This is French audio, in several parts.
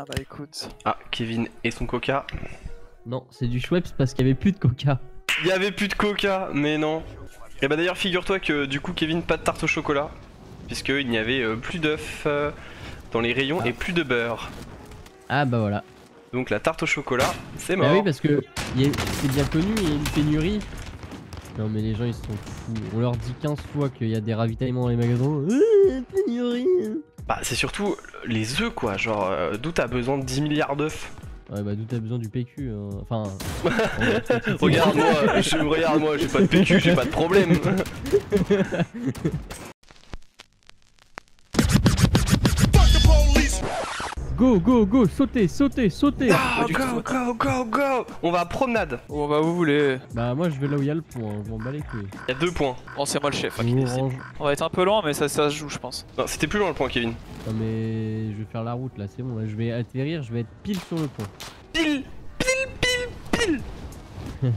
Ah bah écoute. Ah, Kevin et son coca. Non, c'est du Schweppes parce qu'il y avait plus de coca. Il y avait plus de coca, mais non. Et bah d'ailleurs, figure-toi que du coup, Kevin, pas de tarte au chocolat. Puisqu'il n'y avait euh, plus d'œufs euh, dans les rayons et plus de beurre. Ah bah voilà. Donc la tarte au chocolat, c'est mort. Bah oui, parce que c'est bien connu, il y a une pénurie. Non mais les gens ils sont fous. On leur dit 15 fois qu'il y a des ravitaillements dans les magasins. Euh, pénurie. Bah c'est surtout les œufs quoi, genre euh, d'où t'as besoin de 10 milliards d'œufs Ouais bah d'où t'as besoin du PQ hein. Enfin... Regarde-moi, je- regarde-moi, j'ai pas de PQ, j'ai pas de problème. Go go go Sautez sautez sautez Ah, go, go, go, go On va à promenade. Oh bah vous voulez. Bah moi je vais là où il y a le pont, hein. je m'en bats les couilles. Il y a deux points. Bon c'est moi le chef. hein, qui décide. Orange. On va être un peu loin mais ça, ça se joue je pense. Non, c'était plus loin le point, Kevin. Non mais je vais faire la route là, c'est bon, là je vais atterrir, je vais être pile sur le pont. Pile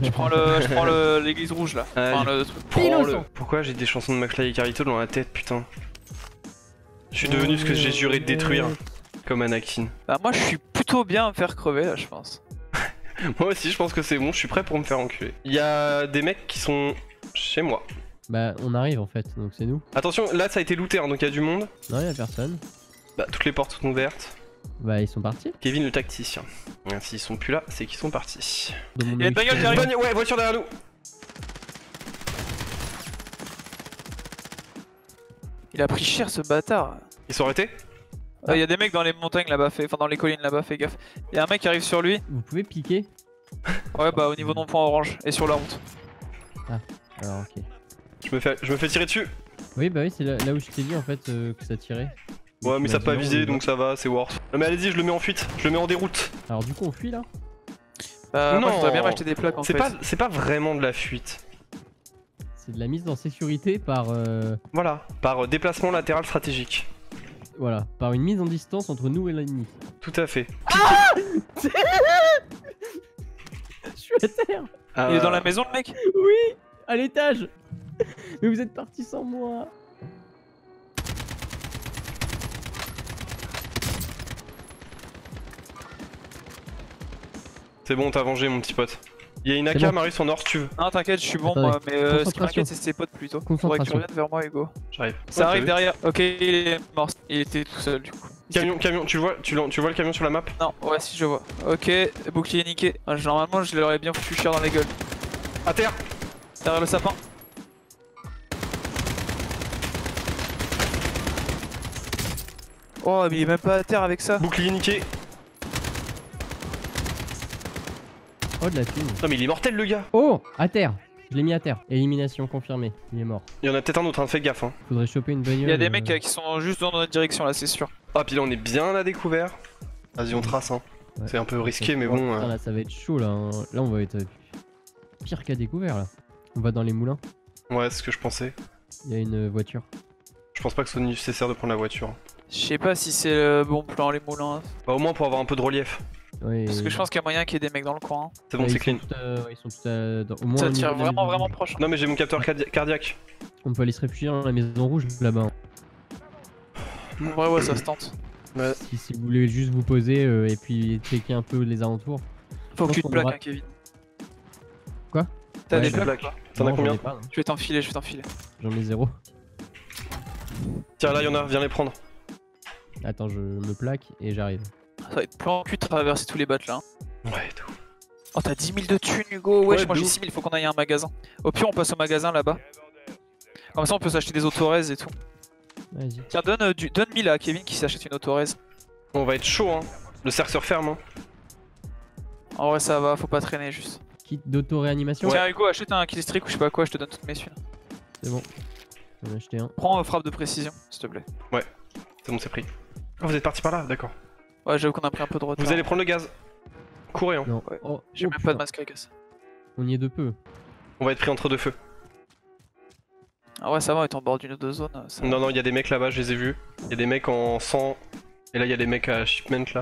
Je prends le, je prends le- l'église rouge là. Enfin le. Pile Prends-le. sang. Pourquoi j'ai des chansons de McFly et Carito dans la tête, putain? Je suis devenu ce que j'ai juré de détruire, comme Anakin. Bah moi je suis plutôt bien à me faire crever là je pense. Moi aussi, je pense que c'est bon, je suis prêt pour me faire enculer. Il y a des mecs qui sont chez moi. Bah on arrive en fait, donc c'est nous. Attention, là ça a été looté, hein, donc il y a du monde. Non y'a personne. Bah, toutes les portes sont ouvertes. Bah ils sont partis. Kevin le tacticien. S'ils sont plus là, c'est qu'ils sont partis. Il y a une bagnole qui arrive. Bagne- ouais, voiture derrière nous. Il a pris cher ce bâtard. Ils sont arrêtés? Euh, Il y a des mecs dans les montagnes là-bas, fait... enfin dans les collines là-bas, fais gaffe. Il y a un mec qui arrive sur lui. Vous pouvez piquer Ouais bah au niveau non point orange et sur la route. Alors ok. je me, fais, je me fais tirer dessus. Oui bah oui c'est là, là où je t'ai dit en fait euh, que ça tirait. Ouais, mais ça Bah, pas visé, donc ça va, c'est worth. Non, mais allez-y, je le mets en fuite. Je le mets en déroute. Alors du coup on fuit là? Bah, moi Non. je voudrais bien m'acheter des plaques en C'est fait. pas, c'est pas vraiment de la fuite. C'est de la mise en sécurité par... euh, Voilà, par euh, déplacement latéral stratégique. Voilà, par une mise en distance entre nous et l'ennemi. Tout à fait. Je suis à terre Il est dans la maison le mec? Oui À l'étage Mais vous êtes parti sans moi C'est bon, t'as vengé, mon petit pote. Il y a une AK, bon. Marius, en or si tu veux. Non t'inquiète je suis bon moi mais euh, ce qui Concentration. m'inquiète c'est ses potes plutôt. Faudrait que tu Concentration. reviennes vers moi Hugo. J'arrive. Ça Ouais, arrive derrière. Ok il est mort. Il était tout seul du coup. Camion, camion, tu le vois, tu, le- tu vois le camion sur la map? Non ouais si je vois. Ok bouclier niqué. Ah, Normalement je l'aurais bien foutu cher dans les gueules. À terre Derrière le sapin. Oh mais il est même pas à terre avec ça. Bouclier niqué. Oh de la thune Non, mais il est mortel, le gars. Oh À terre Je l'ai mis à terre. Élimination confirmée. Il est mort. Il y en a peut-être un autre, hein, fais gaffe. Hein. Faudrait choper une bagnole. Il y a des euh, mecs euh, qui sont juste dans notre direction là c'est sûr. Ah, puis là, on est bien à découvert. Vas-y, on trace, hein. Ouais. C'est un peu risqué, mais bon. putain, euh, là ça va être chaud là. hein. Là on va être pire qu'à découvert là. On va dans les moulins. Ouais, c'est ce que je pensais. Il y a une voiture. Je pense pas que ce soit nécessaire de prendre la voiture. Je sais pas si c'est le bon plan les moulins. Bah, au moins pour avoir un peu de relief. Ouais, Parce que je pense qu'il y a moyen qu'il y ait des mecs dans le coin. hein. C'est bon, Ouais, c'est ils clean. sont tout à- ouais, ils sont dans- au moins Ça tire vraiment vraiment proche. Non, mais j'ai mon capteur cardi- cardiaque. On peut aller se réfugier dans la maison rouge là-bas. En vrai ouais ça se tente. Ouais. Si, si vous voulez juste vous poser euh, et puis checker un peu les alentours. Faut que tu te plaques aura- hein, Kevin. Quoi? T'as Ouais, des plaques T'en as combien pas. Je vais t'enfiler, je vais t'enfiler. J'en ai zéro. Tiens, là, il y en a, viens les prendre. Attends, je me plaque et j'arrive. Ça va être plan cul de traverser tous les battes là. hein. Ouais, tout. Oh t'as 10 000 de thunes Hugo, wesh Ouais, moi j'ai d'où 6 000, faut qu'on aille à un magasin. Au pire on passe au magasin là-bas. Comme ça on peut s'acheter des autoraises et tout. Vas-y. Tiens donne, euh, du... donne 1000 à Kevin qui s'achète une autoraise. On va être chaud, hein. Le cercle se referme, hein. En vrai ça va, faut pas traîner juste. Kit d'auto-réanimation Tiens Hugo achète un killstreak ou je sais pas quoi, je te donne toutes mes thunes. C'est bon. J'en ai acheté un. Prends euh, frappe de précision s'il te plaît. C'est bon, c'est pris. Oh, vous êtes parti par là, d'accord. Ouais j'avoue qu'on a pris un peu de retard. Vous allez prendre le gaz. Courez, hein. Ouais. Oh, J'ai oh, même pas de masque à gaz. On y est de peu. On va être pris entre deux feux. Ah ouais ça va, on est en bord d'une autre zone. Ça... Non, non, il y a des mecs là-bas, je les ai vus. Il y a des mecs en sang. Et là, il y a des mecs à shipment là.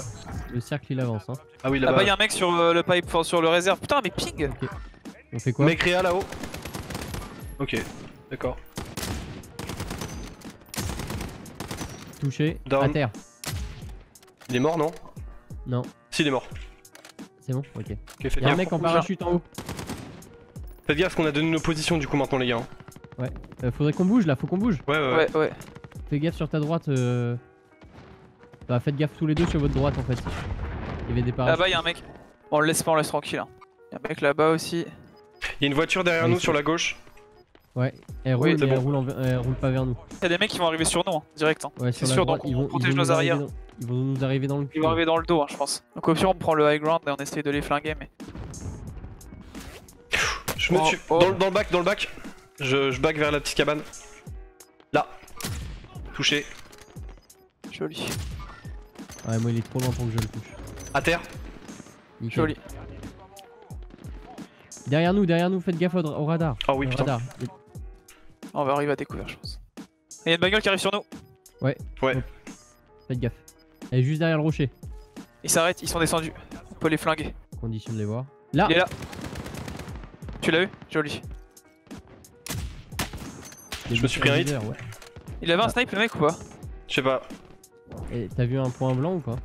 Le cercle il avance. Hein. Ah oui, Là-bas là-bas. y'a un mec sur euh, le pipe, enfin, sur le réserve. Putain mais ping On fait quoi Mec réa là-haut. Ok, d'accord. Touché. Down. À terre. Il est mort, non Non, S'il est mort. c'est bon, ok. Ok, faites Y'a un gaffe. mec en parachute en haut. Faites gaffe qu'on a donné nos positions du coup maintenant les gars. hein. Euh, faudrait qu'on bouge là, faut qu'on bouge. Ouais ouais ouais. Ouais, ouais. Fais gaffe sur ta droite. Euh... Bah, faites gaffe tous les deux sur votre droite en fait. Il y avait des parachutes. Là-bas, y'a un mec. Bon, on le laisse pas, on le laisse tranquille. Hein. Y'a un mec là-bas aussi. Il y a une voiture derrière Ouais, nous sur la gauche. Ouais, elle roule, Oui, mais c'est elle, bon. roule en- elle roule pas vers nous. Y'a des mecs qui vont arriver sur nous, hein, direct. Hein. Ouais, C'est sûr, droite, donc ils on vont, protège ils vont nos nous arriver arrières. dans- Ils vont nous arriver dans le cul. Ils vont arriver dans le dos, hein, je pense. Donc au pire, on prend le high ground et on essaye de les flinguer, mais. Je me Oh, tue. oh. Dans, le- dans le bac, dans le bac. Je, je back vers la petite cabane. Là. Touché. Joli. Ouais, moi il est trop loin pour que je le touche. À terre. Nickel. Joli. Derrière nous, derrière nous, faites gaffe au, au radar. Ah oui Au putain. radar. On va arriver à découvert, je pense. Et y'a une bagnole qui arrive sur nous. Faites gaffe. Elle est juste derrière le rocher. Ils s'arrêtent, ils sont descendus. On peut les flinguer. Condition de les voir. Là Il est là. Tu l'as eu Joli. je me suis pris un hit. ouais. Il avait un Ah. snipe le mec ou pas Je sais pas. Et T'as vu un point blanc ou pas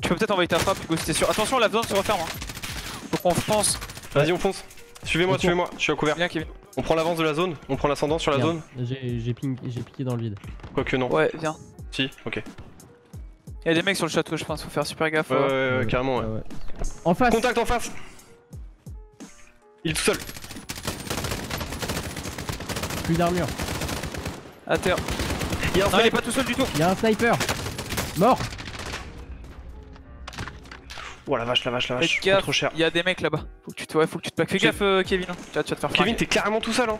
Tu peux peut-être envoyer ta frappe, Hugo, si t'es sûr. Attention, la zone se referme. Hein. Faut qu'on fonce. Vas-y on fonce. Suivez-moi, suivez-moi. Je suis à couvert. Bien, Kevin. On prend l'avance de la zone. On prend l'ascendant sur la Merde. zone. J'ai piqué dans le vide. Quoique non. Ouais, viens. Si. Ok. Y'a des mecs sur le château, je pense. Faut faire super gaffe. Ouais, ouais, euh. ouais, Ouais, carrément. Ouais. ouais. En face Contact en face. Il est tout seul. Plus d'armure. À terre. Il Non, il est pas tout seul du tout. Il y a un sniper Mort Oh la vache, la vache, la vache. gaffe. trop cher. Il y a des mecs là-bas. Faut que tu te, ouais, faut que tu te plaques. Fais gaffe, euh, Kevin. hein. Tu vas tu vas te faire Kevin, t'es carrément tout seul hein.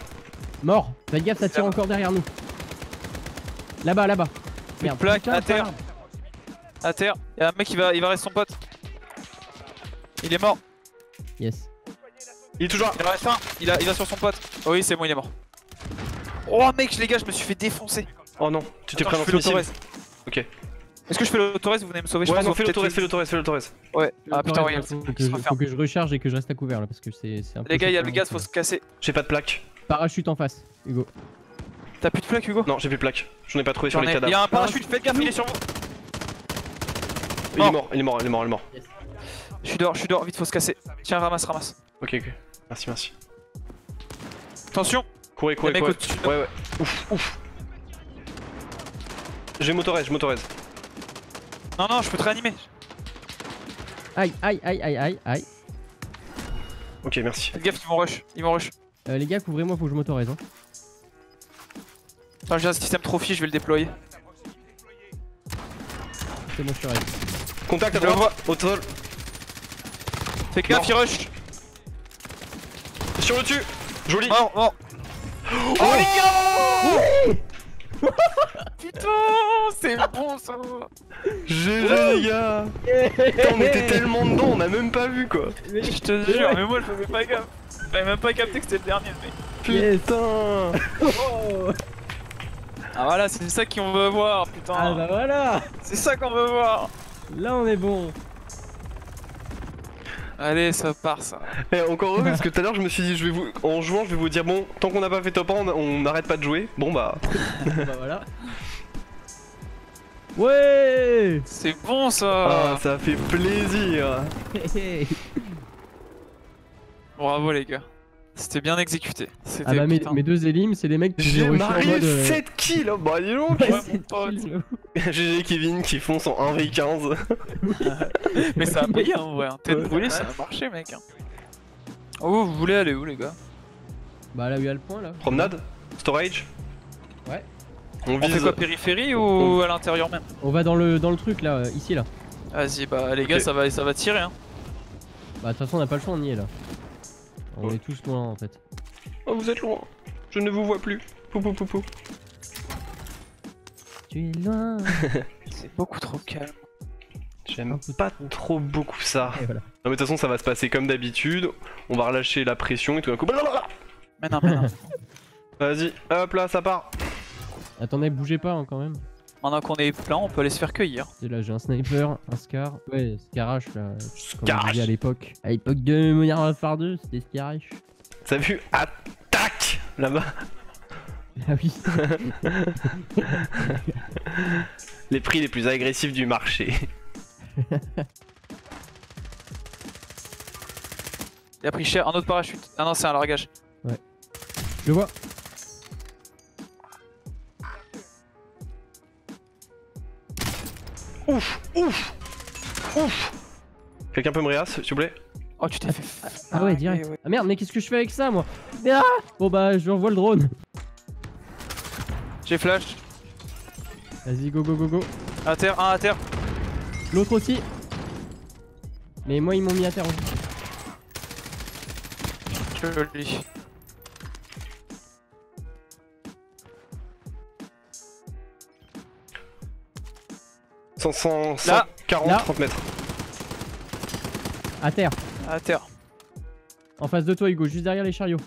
Mort Faites gaffe, ça tire encore derrière nous. Là-bas, là-bas. Merde. plaque, putain, à terre. À terre. Y'a un mec qui va, il va rester son pote. Il est mort. Yes. Il est toujours là. Il en reste un. Il, a, il va sur son pote. Oh oui, c'est bon, il est mort. Oh mec, les gars, je me suis fait défoncer. Oh non, tu t'es pris un. Ok. Est-ce que je fais l'autorez Vous venez me sauver je Ouais, pense, non, ou fais peut-être que- fais l'autorez, fais l'autorez. Ouais. Ah putain, Ouais, ouais, faut, il que se je, faut que je recharge et que je reste à couvert là parce que c'est c'est un peu. Les gars, il y a le gaz, faut se casser. J'ai pas de plaque. Parachute en face, Hugo. T'as plus de plaque, Hugo? Non, j'ai plus de plaque. J'en ai pas trouvé sur J'en les ai. Il y cadavres. a un parachute, faites gaffe, il est sur vous. Il est mort, il est mort, il est mort, il est mort. Je suis dehors, je suis dehors, vite, faut se casser. Tiens, ramasse, ramasse. Ok, ok. Merci, merci. Attention, Courez, courez, mec courez. au-dessus de nous. Ouais, ouais. Ouf, ouf. J'ai motorez, je motorez. Non, non, je peux te réanimer. Aïe, aïe, aïe, aïe, aïe, aïe. Ok, merci. Faites gaffe, ils vont rush, ils vont rush. Euh, les gars, couvrez-moi, faut que je m'autorise. Hein. Attends, j'ai un système trophy, je vais le déployer. C'est bon, je suis ready. Contact à droite, au sol. Fais gaffe, il rush. Sur le dessus. Joli. Mort, mort. Oh, les gars Putain, c'est bon ça. GG les gars Putain, on était tellement dedans, on a même pas vu quoi Je te jure, mais moi je faisais pas gaffe. J'avais même pas capté que c'était le dernier, mec. Putain Ah voilà, c'est ça qu'on veut voir, putain. Ah bah voilà C'est ça qu'on veut voir. Là, on est bon. Allez, ça part ça. Eh, encore heureux parce que tout à l'heure je me suis dit je vais vous en jouant je vais vous dire bon tant qu'on n'a pas fait top 1 on- on n'arrête pas de jouer bon bah bah voilà. Ouais C'est bon ça. ah, ça fait plaisir Bravo les gars. C'était bien exécuté. C'était Ah bah mes, mes deux élimes, c'est les mecs qui J'ai mode... euh, 7 kills oh, bah dis donc chill, GG Kevin qui fonce en 1v15 Mais ça a payé en vrai. Hein. Tête brûlée, ça a marché, mec. hein. Oh, vous voulez aller où, les gars? Bah là où il y a le point là. Promenade? Storage? Ouais. On On vise fait quoi, périphérie ou on- à l'intérieur même On va dans le dans le truc là, euh, ici là. Vas-y, bah les gars, ça va, ça va tirer. Hein. Bah de toute façon on n'a pas le choix, on y est là. On Ouais. est tous loin en fait. Oh vous êtes loin Je ne vous vois plus Pou pou pou pou Tu es loin C'est beaucoup trop calme. J'aime pas trop. trop beaucoup ça Et voilà. Non mais de toute façon ça va se passer comme d'habitude On va relâcher la pression et tout d'un coup Mais non, mais non. Vas-y hop là ça part Attendez, bougez pas hein, quand même. Maintenant qu'on est plein, on peut aller se faire cueillir. Et là j'ai un sniper, un scar. Ouais, Scarache là. Comme on Scarache. à l'époque. À l'époque de Modern Warfare 2, c'était Scarache. T'as vu? Attaque Là-bas Ah oui. Les prix les plus agressifs du marché Il a pris cher, un autre parachute. Ah non, c'est un largage. Je le vois. Ouf, ouf, ouf. Quelqu'un peut me réas, s'il vous plaît? Oh, tu t'es fait. Ah ouais, direct. Ah merde, mais qu'est-ce que je fais avec ça moi? Ah Bon bah, je lui envoie le drone. J'ai flash. Vas-y, go, go, go, go. À terre, un à terre. L'autre aussi. Mais moi, ils m'ont mis à terre aussi. Joli. Cent- cent- cent Là. 40, Là. 30 mètres. À terre. À terre. En face de toi, Hugo, juste derrière les chariots.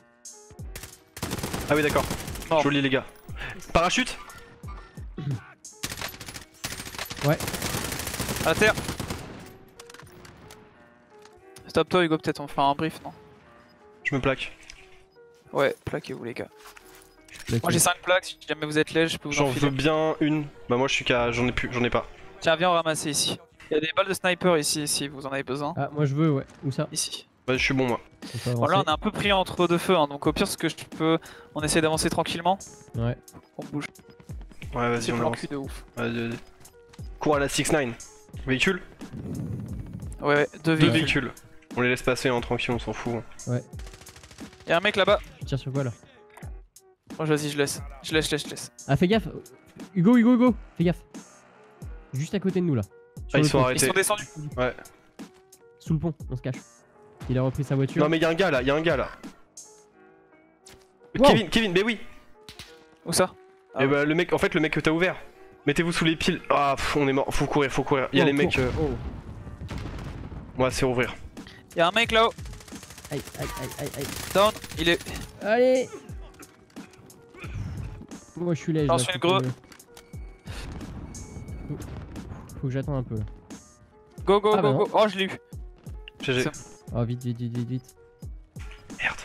Ah oui, d'accord. Mort. Joli, les gars. Parachute? À terre. Stop toi Hugo, peut-être on fera un brief, non? Je me plaque. Ouais, plaquez-vous les gars. Moi j'ai 5 plaques, si jamais vous êtes lège, je peux vous J'en en veux bien une. Bah, moi, je suis qu'à. J'en ai plus, j'en ai pas. Tiens, viens en ramasser ici. Il y a des balles de sniper ici, si vous en avez besoin. Ah, moi je veux, ouais. Où ça Ici. Bah, je suis bon, moi. On Bon là on est un peu pris entre deux feux, hein, donc au pire ce que je peux... On essaie d'avancer tranquillement. Ouais. On bouge. Ouais, vas-y, on cul de ouf. Vas-y, vas-y. Cours à la 6-9. Véhicule Ouais, ouais, deux Deux véhicules. véhicules. On les laisse passer en tranquille, on s'en fout. Y'a un mec là-bas. Tu tires sur quoi là Moi vas-y, je laisse. Je laisse, je laisse, je laisse. Ah, fais gaffe. Hugo, Hugo, Hugo. Fais gaffe. Juste à côté de nous là. Ah, ils sont pont. Ils arrêtés. sont descendus. Ouais. Sous le pont, on se cache. Il a repris sa voiture. Non, mais y'a un gars là, y'a un gars là. Wow. Kevin, Kevin, mais oui. Où ça? Ah Et ouais. bah, le mec, en fait, le mec que t'as ouvert. Mettez-vous sous les piles. Ah, pff, on est mort. Faut courir, faut courir. Y'a Oh, les cours. mecs. euh, Oh. Ouais, c'est ouvrir. Y'a un mec là-haut. Aïe, aïe, aïe, aïe, aïe. Down. Il est. Allez Moi je suis là. J'en je suis le gros. Faut que- j'attende un peu là. Go, go, Ah, bah go, non. go. Oh, je l'ai eu. GG. C'est- Oh vite, vite, vite, vite, vite. Merde.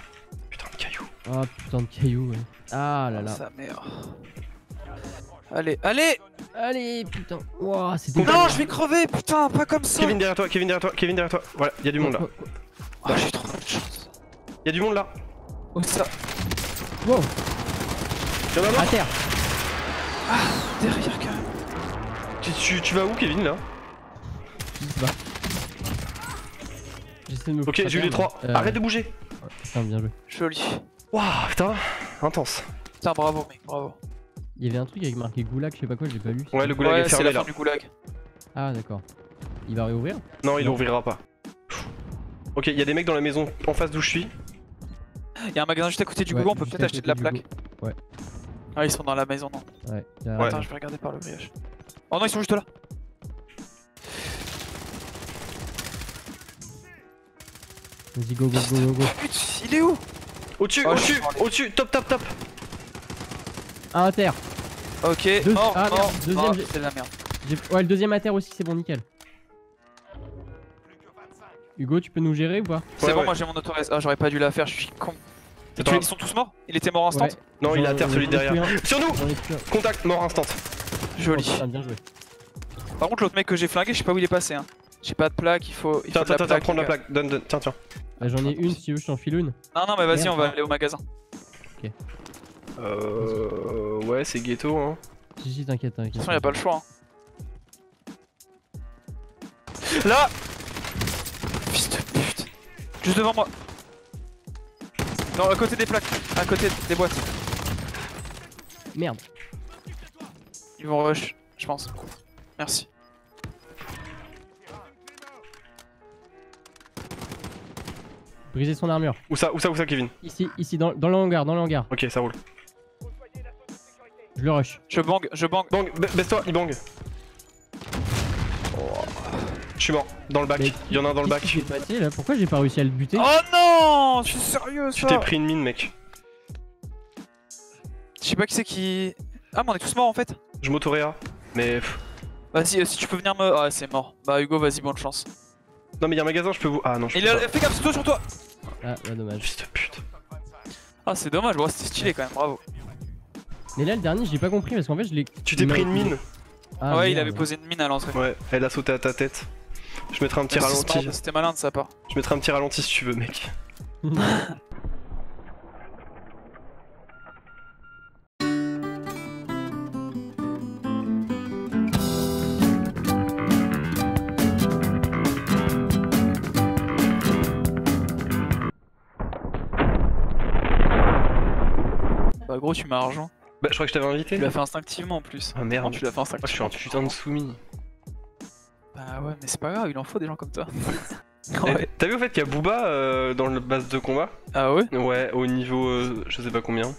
Putain de cailloux. Oh putain de cailloux, ouais. Ah là là. Sa mère. Allez, allez Allez, putain. Ouah, c'était. Non, je vais crever, putain, pas comme ça Kevin derrière toi, Kevin derrière toi, Kevin derrière toi. Voilà, y'a du monde là. Oh, j'ai trop de chance. Y'a du monde là. Où ça Wow, Y'en a un à terre. Derrière, quand même. Tu, tu, tu vas où, Kevin là J'essaie de me Ok, j'ai eu les trois. euh, Arrête de bouger. Putain, bien joué. Joli. Waouh, putain. Intense. Putain, bravo, mec, bravo. Il y avait un truc avec marqué goulag, je sais pas quoi, j'ai pas lu. Ouais, le goulag ouais, est c'est fermé la là. fin du goulag. Ah, d'accord. Il va réouvrir? Non, il ouvrira pas. Ok, y'a des mecs dans la maison en face d'où je suis. Y'a un magasin juste à côté du Ouais, Google, on peut peut-être acheter de la plaque. Ouais. Ah, ils sont dans la maison, non. Ouais. il y a- Ouais. Attends, je vais regarder par le grillage. Oh non, ils sont juste là. Vas-y, go, go, go, go, go. Putain, il est où? Au-dessus, Oh, au-dessus, au-dessus, top, top, top. Un à terre. Ok, Deux- mort, ah, mort. deuxième, Ah, j'ai- c'est de la merde. J'ai- Ouais, le deuxième à terre aussi, c'est bon, nickel. Hugo, tu peux nous gérer ou pas? C'est Ouais, bon, ouais. moi j'ai mon autorise. Ah, j'aurais pas dû la faire, je suis con. Ils sont tous morts? Il était mort instant Ouais. Non, il est à terre, celui derrière. Sur nous. Contact, mort instant. Joli. Oh, bien joué. Par contre, l'autre mec que j'ai flingué, je sais pas où il est passé. Hein. J'ai pas de plaque, il faut. Il Tiens, faut de tiens, la tiens, plaque. prends la plaque. Donne, donne. Tiens, tiens. Bah, J'en ai une, si tu veux, je t'en file une. Non, non, mais vas-y, on va aller au magasin. Euh. Ouais, c'est ghetto, hein. Si, si, t'inquiète, t'inquiète. De toute façon, y'a pas le choix. Hein. Là Fils de pute. Juste devant moi. Non, à côté des plaques. À côté des boîtes. Merde. Ils vont rush, je pense. Merci. Briser son armure. Où ça, où ça, où ça, Kevin? Ici, ici, dans, dans le hangar, dans le hangar. Ok, ça roule. Je le rush. Je bang, je bang. Bang, ba- baisse-toi, il bang. Je suis mort, dans le bac. Mais Il y en a un dans le bac. passé, là? Pourquoi j'ai pas réussi à le buter? Oh non Je suis sérieux Tu ça t'es pris une mine, mec. Je sais pas qui c'est qui. Ah, mais on est tous morts en fait. Je m'autoréa. Mais. Vas-y, euh, si tu peux venir me. Ah, c'est mort. Bah, Hugo, vas-y, bonne chance. Non, mais il y a un magasin, je peux vous. Ah non, je Il a... Fais gaffe, c'est toi sur toi Ah, bah dommage. Fils de pute. Ah, c'est dommage, bon, c'était stylé quand même, bravo. Mais là, le dernier, j'ai pas compris parce qu'en fait, je l'ai. Tu t'es pris une mine Ah, ouais, il avait posé une mine à l'entrée. Ouais, elle a sauté à ta tête. Je mettrai un petit ralenti. C'était malin de sa part. Je mettrai un petit ralenti si tu veux, mec. Bah gros, tu m'as argent. Bah, je crois que je t'avais invité. Tu l'as fait instinctivement en plus. Ah merde. Tu l'as fait Moi, je suis instinctivement. un putain de soumis. Bah ouais, mais c'est pas grave, il en faut des gens comme toi. Eh, ouais. T'as vu au fait qu'il y a Booba euh, dans le base de combat? Ah ouais? Ouais, au niveau. euh, je sais pas combien.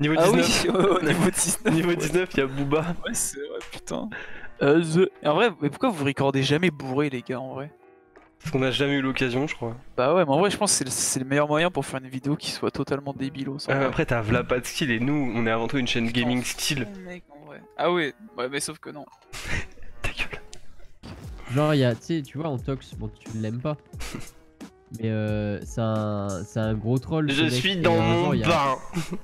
Niveau Ah oui, 19. au niveau 19. Niveau ouais. 19, il y a Booba. Ouais, c'est vrai, putain. Euh, the- en vrai, mais pourquoi vous recordez jamais bourré, les gars, en vrai? Parce qu'on a jamais eu l'occasion, je crois. Bah ouais, mais en vrai, je pense que c'est le, meilleur moyen pour faire une vidéo qui soit totalement débile. Euh, après, t'as Vla pas de skill et nous, on est avant tout une chaîne gaming mec, en vrai. Ah ouais, ouais, mais sauf que non. Ta gueule. Genre, y a, tu sais, tu vois, en Tox, bon, tu l'aimes pas. Mais euh, c'est un, c'est un gros troll. Je suis dans mon a- bain.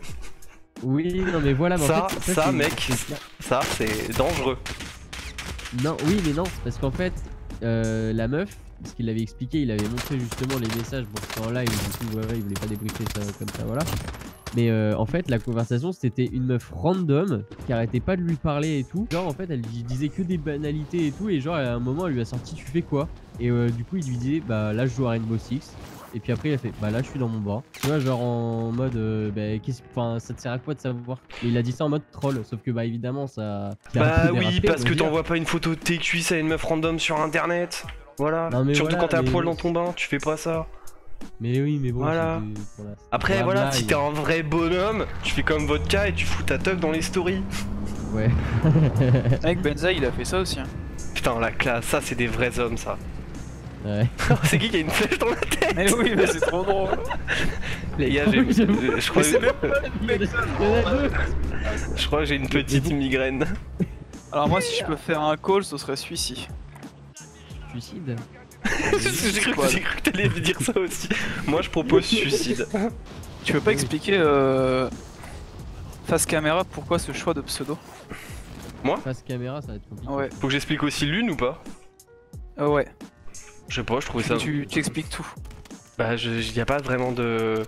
Oui, non, mais voilà, mais en Ça, fait, ça, c'est- mec. Ça, c'est dangereux. Non, oui, mais non, c'est parce qu'en fait, euh, la meuf, ce qu'il avait expliqué, il avait montré justement les messages. Bon, c'était en live, du coup, ouais, il voulait pas débriefer ça comme ça, voilà. Mais euh, en fait, la conversation, c'était une meuf random qui arrêtait pas de lui parler et tout. Genre, en fait, elle lui disait que des banalités et tout. Et genre, à un moment, elle lui a sorti Tu fais quoi? Et euh, du coup, il lui disait Bah là, je joue à Rainbow Six. Et puis après, il a fait Bah là, je suis dans mon bras. Tu vois, genre en mode euh, Bah, qu'est-ce enfin, ça te sert à quoi de savoir? Et il a dit ça en mode troll. Sauf que, bah, évidemment, ça. Bah oui, dérapé, parce que t'envoies pas une photo de tes cuisses à une meuf random sur internet. Voilà. Non, mais Surtout voilà, quand t'es à mais- poil dans ton bain, tu fais pas ça. Mais oui, mais bon. Voilà. Après, voilà, si t'es un vrai bonhomme, tu fais comme vodka et tu fous ta teuf dans les stories. Ouais. Mec, Benza, il a fait ça aussi. Hein. Putain, la classe, ça c'est des vrais hommes, ça. ouais. c'est qui qui a une flèche dans la tête Mais oui, mais c'est trop drôle. Les gars, j'ai. Je, crois, je crois que j'ai une petite migraine. Alors moi, si je peux faire un call, ce serait celui-ci. Suicide. j'ai cru, que- j'ai cru que t'allais dire ça aussi. Moi je propose suicide. Tu peux pas expliquer euh, face caméra pourquoi ce choix de pseudo? Face caméra, ça va être compliqué. Ouais, Faut que j'explique aussi l'une ou pas? Euh, ouais. Je sais pas, je trouvais ça. Tu, tu expliques tout. Bah, je- y a pas vraiment de.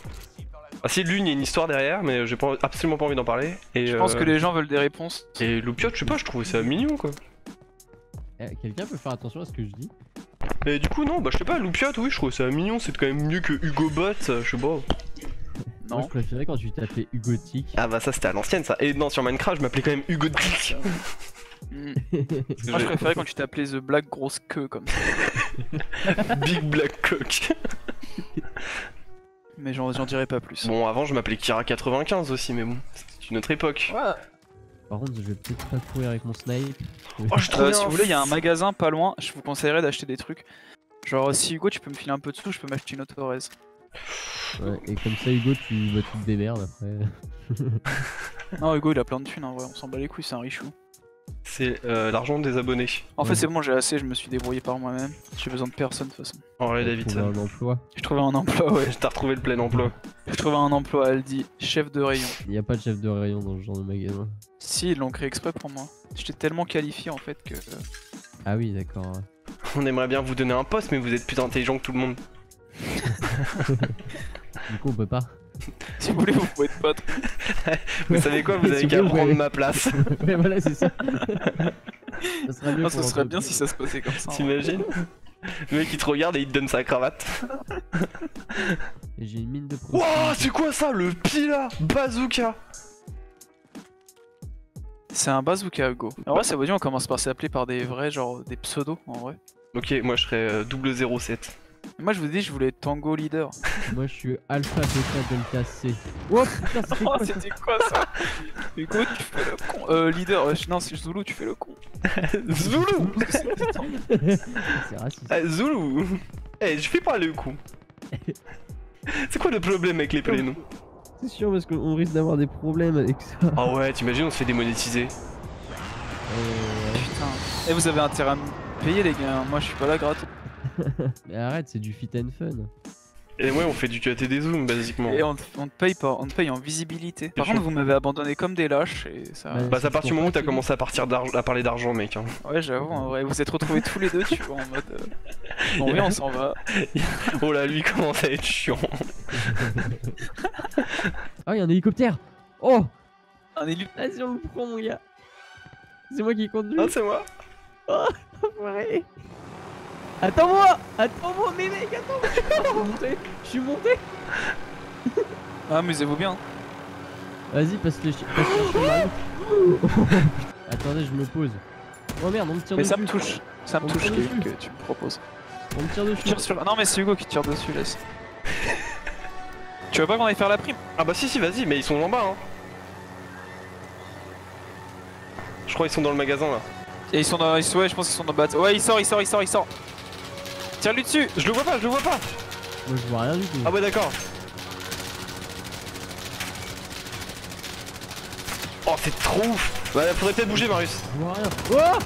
Ah, si, l'une, y a une histoire derrière, mais j'ai absolument pas envie d'en parler. Et, Je pense euh, que les gens veulent des réponses. Et Loupiote, je sais pas, je trouvais ça mignon quoi. Eh, Quelqu'un peut faire attention à ce que je dis Et du coup, non, bah je sais pas, Loupiote, oui, je trouvais ça mignon, c'est quand même mieux que Hugo Bot, euh, je sais pas. Moi, Non. je préférais quand tu t'appelais Hugotique. Ah bah ça c'était à l'ancienne ça. Et non, sur Minecraft, je m'appelais quand même Hugo. Hmm. Moi, je préférais quand tu t'appelais The Black Grosse Queue comme ça. Big Black Cock. Mais j'en j'en dirai pas plus. Bon, avant, je m'appelais Kira95 aussi, mais bon, c'était une autre époque. Ouais. Par contre, je vais peut-être pas courir avec mon snipe. Oh, je Euh, si vous voulez, il y a un magasin pas loin. Je vous conseillerais d'acheter des trucs. Genre, si Hugo, tu peux me filer un peu de sous, je peux m'acheter une autorez. Ouais, et comme ça, Hugo, tu, bah, tu te démerdes après. Non, Hugo, il a plein de thunes en vrai. On s'en bat les couilles, c'est un richou. C'est euh, l'argent des abonnés. En fait, Ouais. c'est bon, j'ai assez. Je me suis débrouillé par moi-même. J'ai besoin de personne de toute façon. En vrai, Trouver Davidson. un emploi. J'ai trouvé un emploi, ouais. T'as retrouvé le plein emploi. J'ai trouvé un emploi, elle dit chef de rayon. Il n'y a pas de chef de rayon dans ce genre de magasin. Si, ils l'ont créé exprès pour moi. J'étais tellement qualifié en fait que. Ah oui, d'accord. ouais. On aimerait bien vous donner un poste, mais vous êtes plus intelligent que tout le monde. Du coup, on peut pas. Si vous voulez, vous pouvez être pote. Vous savez quoi Vous avez qu'à prendre ma place. ouais, voilà, c'est ça. ça serait mieux Non, pour ça serait bien si ça se passait comme ça. hein. T'imagines Le mec il te regarde et il te donne sa cravate. Et j'ai une mine de Wouah, proximité. c'est quoi ça Le pila Bazooka? C'est un bazooka, Hugo. En vrai, ça veut dire on commence par s'appeler par des vrais, genre des pseudos en vrai. Ok, moi je serais euh, 007. Moi, je vous dis, je voulais être Tango leader. Moi, je suis alpha, beta, delta, C. Oh putain, c'était Oh, quoi ça c'était quoi ça Hugo, tu fais le con. Euh, leader, euh, non, c'est Zulu, tu fais le con. Zoulou C'est raciste. Ah, Zoulou Eh, je fais pas le coup. C'est quoi le problème avec les prénoms C'est sûr, parce qu'on risque d'avoir des problèmes avec ça. Ah ouais, t'imagines, on se fait démonétiser. Euh, Putain. Et vous avez intérêt à me payer, les gars. Moi, je suis pas là gratos. Mais arrête, c'est du fit and fun. Et ouais, on fait du et des zooms, basiquement. Et on, on te paye pas, on te paye en visibilité. Par contre, vous m'avez abandonné comme des lâches et ça. Ouais. Bah, c'est à partir du moment où t'as commencé à, partir d'arg- à parler d'argent, mec. Hein. Ouais, j'avoue, en vrai, vous êtes retrouvés tous les deux, tu vois, en mode. euh, Bon, oui, on s'en va. Oh là, lui commence à être chiant. Ah, il y a un hélicoptère Oh Un élu. Vas-y, on le prend, mon gars C'est moi qui conduis Ah, c'est moi Ouais. Attends-moi Attends-moi, mais mec, attends-moi Je suis monté Je suis monté Ah, amusez-vous bien. Vas-y, passe le chi- passe le chemin. Attendez, je me pose. Oh merde, on me tire Mais dessus. ça me touche. Ça me On touche que tu me proposes. On me tire dessus. Tire sur. Non, mais c'est Hugo qui tire dessus, laisse. tu veux pas qu'on aille faire la prime? Ah bah si, si, vas-y, mais ils sont en bas, hein. Je crois qu'ils sont dans le magasin, là. Et ils sont dans. ils sont- Ouais, je pense qu'ils sont dans le bateau. Ouais, il sort, il sort, il sort, il sort. Tire-lui dessus Je le vois pas, je le vois pas Moi, je vois rien du tout. Ah ouais, d'accord. Oh, c'est trop ouf Bah, faudrait peut-être bouger, Marius. Je vois rien. Oh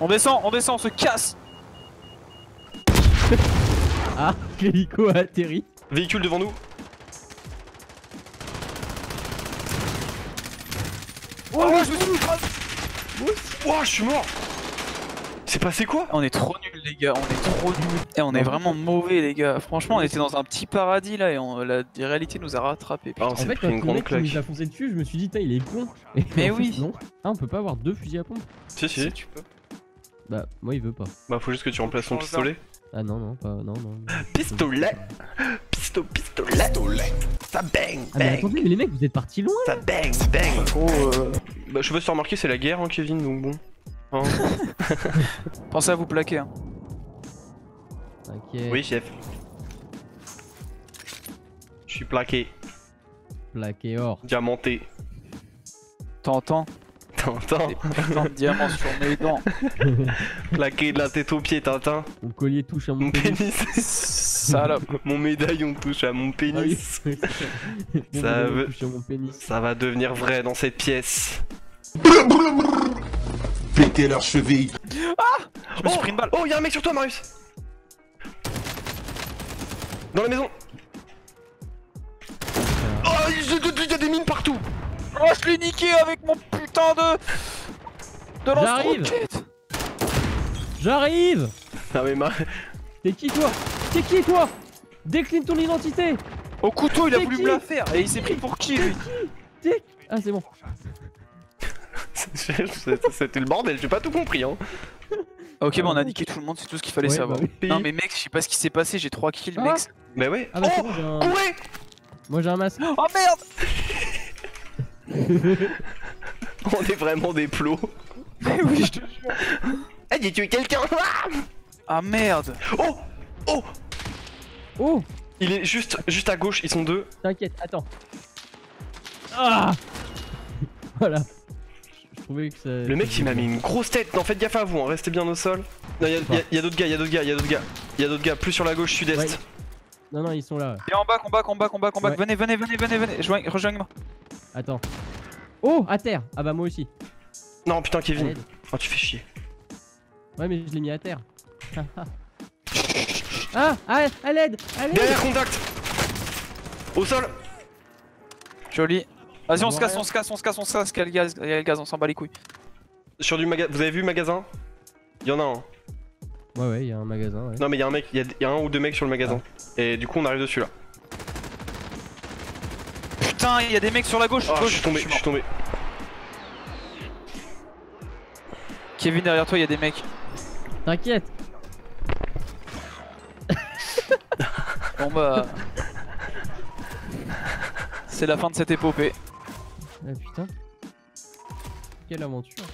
On descend, on descend, on se casse Ah, l'hélico a atterri. Véhicule devant nous. Oh, je me suis. Oh, je suis mort C'est passé quoi On est trop nuls les gars, on est trop nuls. Et on est vraiment mauvais les gars. Franchement, on était dans un petit paradis là et on- la réalité nous a rattrapés. Ah, on En fait, pris quand une le grande mec qui claque. nous a foncé dessus, je me suis dit, il est con. Et Mais fait, oui. Non. Ah, on peut pas avoir deux fusils à pompe Si, si. tu peux. Bah, moi, il veut pas. Bah, faut juste que tu remplaces ton Change pistolet. Ah non, non, pas. Non, non. Pistolet Pisto, pistolet Ça bang, Ah, mais bang attendez, mais les mecs, vous êtes partis loin Ça bang, bang Trop. euh, Bah, je sais pas si t'as remarqué, c'est la guerre, hein, Kevin, donc bon. Hein Pensez à vous plaquer. Hein. T'inquiète. oui, chef. Je suis plaqué, Plaqué or. diamanté. T'entends Des putains de diamants sur mes dents. plaqué de la tête aux pieds, Tintin. Mon collier touche à mon Mon pénis. Salope. Mon médaillon touche à mon Ah oui. pénis. Ça veut- touche à mon pénis. Ça va devenir vrai dans cette pièce. Péter leurs chevilles. Je me suis pris une balle. Oh, y'a un mec sur toi, Marius Dans la maison Oh, il y a des mines partout Oh, je l'ai niqué avec mon putain de. De J'arrive. lance-roquette. J'arrive Ah mais Mar- T'es qui toi? T'es qui toi? Décline ton identité Au couteau, il a voulu me la faire. Et il s'est pris pour qui lui? T'es... Ah c'est bon. C'était le bordel, j'ai pas tout compris hein. Ok, bah on a niqué tout le monde, c'est tout ce qu'il fallait Ouais, savoir. bah oui. Non, mais mec, je sais pas ce qui s'est passé, j'ai 3 kills, Ah. mec. Bah ouais. Ah bah oh bon, un... Moi j'ai un masque. Oh merde On est vraiment des plots. Mais oui, je te jure. Ah, j'ai tué quelqu'un Ah merde Oh Oh Oh Il est juste, juste à gauche, ils sont deux. T'inquiète, attends. Ah Voilà. Que ça... Le mec il m'a mis une grosse tête. Non, faites gaffe à vous, hein. restez bien au sol. Non, y'a y a, y a d'autres gars, y'a d'autres gars, y'a d'autres gars. Y'a d'autres gars, plus sur la gauche, sud-est. Ouais. Non non ils sont là. Et en bas, en bas, en bas, en bas, en bas. Ouais. Venez, venez, venez, venez, venez. Joigne- Rejoignez-moi. Attends. Oh à terre Ah bah moi aussi. Non, putain, Kevin. Oh, tu fais chier. Ouais mais je l'ai mis à terre. ah à, à l'aide À l'aide Derrière contact Au sol Joli. Vas-y, on se casse, on se casse, on se casse, on se casse. Il y a le gaz, il y a le gaz, on s'en bat les couilles. Sur du magasin. Vous avez vu le magasin Y'en a un. Ouais ouais il y a un magasin ouais. Non, mais y'a un mec, y'a y a un ou deux mecs sur le magasin. Et du coup, on arrive dessus là. Putain, il y a des mecs sur la gauche. Oh, je suis tombé, je suis tombé. Kevin, derrière toi, il y a des mecs. T'inquiète Bon bah. C'est la fin de cette épopée. Ah putain. Quelle aventure